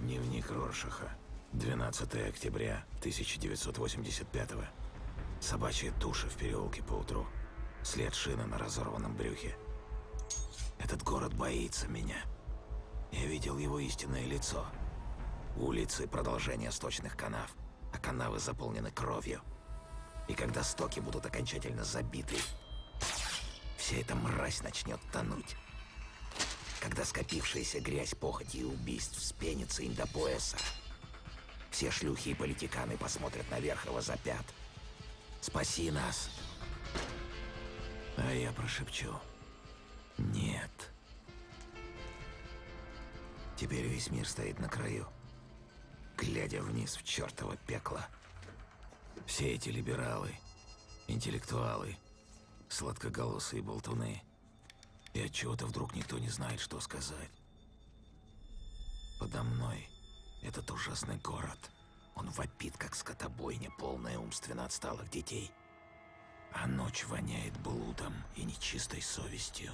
Дневник Роршаха. 12 октября 1985 -го. Собачья туша в переулке поутру. След шины на разорванном брюхе. Этот город боится меня. Я видел его истинное лицо. Улицы — продолжение сточных канав, а канавы заполнены кровью. И когда стоки будут окончательно забиты, вся эта мразь начнет тонуть. Скопившаяся грязь похоти и убийств вспенится им до пояса, все шлюхи и политиканы посмотрят наверх его запят. Спаси нас. А я прошепчу. Нет. Теперь весь мир стоит на краю, глядя вниз в чертово пекло. Все эти либералы, интеллектуалы, сладкоголосые болтуны. И от чего-то вдруг никто не знает, что сказать. Подо мной этот ужасный город. Он вопит, как скотобойня, полная умственно отсталых детей. А ночь воняет блудом и нечистой совестью.